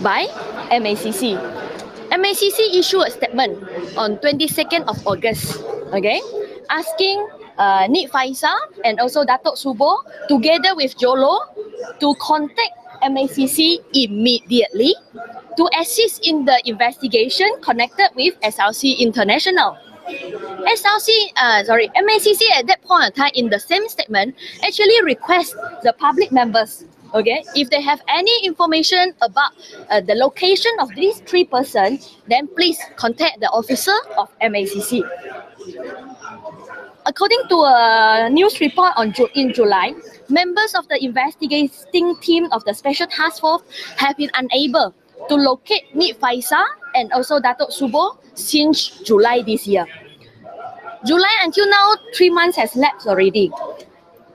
by MACC. MACC issued a statement on 22nd of August, okay, asking uh, Nik Faisal and also Datuk Suboh together with Jolo to contact MACC immediately to assist in the investigation connected with SRC International. SRC, uh, sorry, MACC at that point of time in the same statement actually request the public members, okay, if they have any information about uh, the location of these three persons, then please contact the officer of MACC. According to a news report on Ju- in July, members of the investigating team of the Special Task Force have been unable to locate Nik Faisal and also Datuk Suboh since July this year. July until now, three months has lapsed already.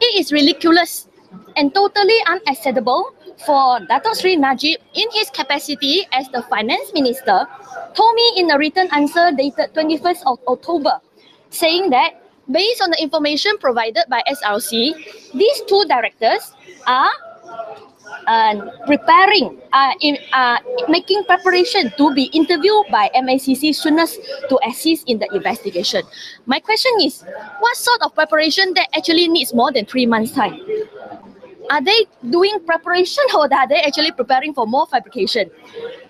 It is ridiculous and totally unacceptable for Datuk Sri Najib in his capacity as the finance minister told me in a written answer dated 21st of October saying that based on the information provided by SRC, these two directors are uh, preparing, uh, in, uh, making preparation to be interviewed by MACC soonest to assist in the investigation. My question is, what sort of preparation that actually needs more than three months' time? Are they doing preparation or are they actually preparing for more fabrication?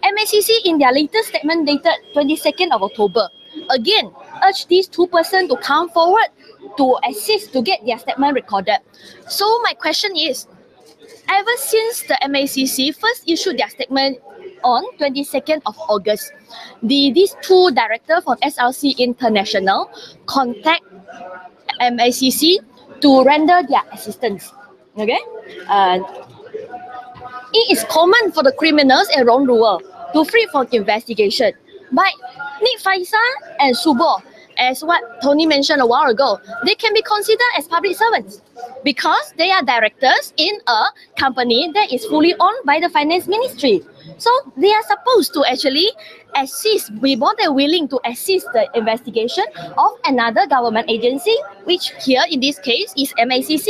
MACC in their latest statement dated 22nd of October, again urged these two persons to come forward to assist to get their statement recorded. So my question is, ever since the MACC first issued their statement on 22nd of August, the these two directors from SRC International contact MACC to render their assistance. Okay, uh, it is common for the criminals and wrongdoer to flee from investigation. But Nik Faisal and Suboh, as what Tony mentioned a while ago, they can be considered as public servants because they are directors in a company that is fully owned by the finance ministry. So they are supposed to actually assist, be more than willing to assist the investigation of another government agency, which here in this case is MACC,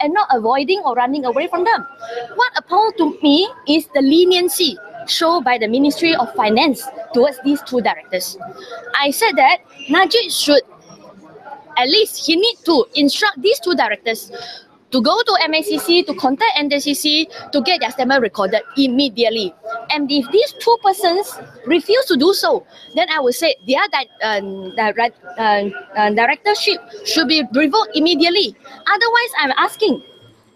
and not avoiding or running away from them. What appalled to me is the leniency shown by the Ministry of Finance towards these two directors. I said that Najib should at least he need to instruct these two directors to go to MACC to contact MACC to get their statement recorded immediately. And if these two persons refuse to do so, then I would say their di- um, uh, uh, directorship should be revoked immediately. Otherwise, I'm asking,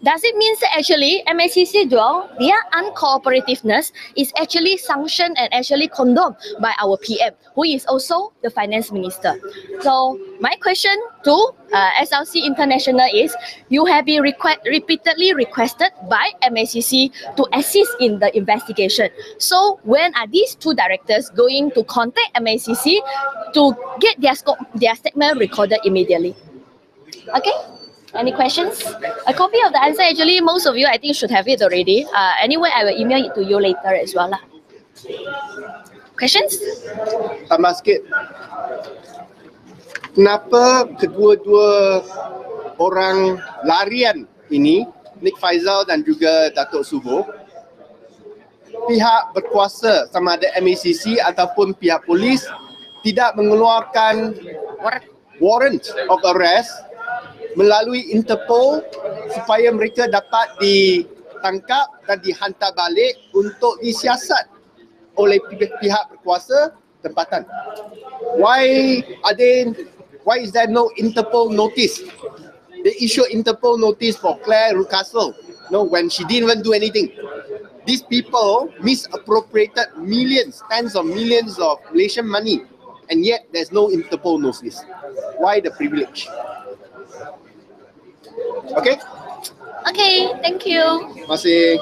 does it mean that actually MACC dual, their uncooperativeness is actually sanctioned and actually condoned by our PM, who is also the finance minister? So my question to uh, SRC International is, you have been requ- repeatedly requested by MACC to assist in the investigation. So when are these two directors going to contact MACC to get their, their statement recorded immediately? Okay. Any questions? A copy of the answer, actually, most of you, I think, should have it already. Uh, anyway, I will email it to you later as well. Lah. Questions? tambah sikit. Kenapa kedua-dua orang larian ini, Nick Faizal dan juga Datuk Subo, pihak berkuasa sama ada MACC ataupun pihak polis tidak mengeluarkan warrant of arrest melalui Interpol supaya mereka dapat ditangkap dan dihantar balik untuk disiasat oleh pi- pihak berkuasa tempatan. Why are they why is there no Interpol notice? They issue Interpol notice for Claire Rucastle, no, when she didn't even do anything. These people misappropriated millions, tens of millions of Malaysian money, and yet there's no Interpol notice. Why the privilege? Okay, Okay, thank you. kasih.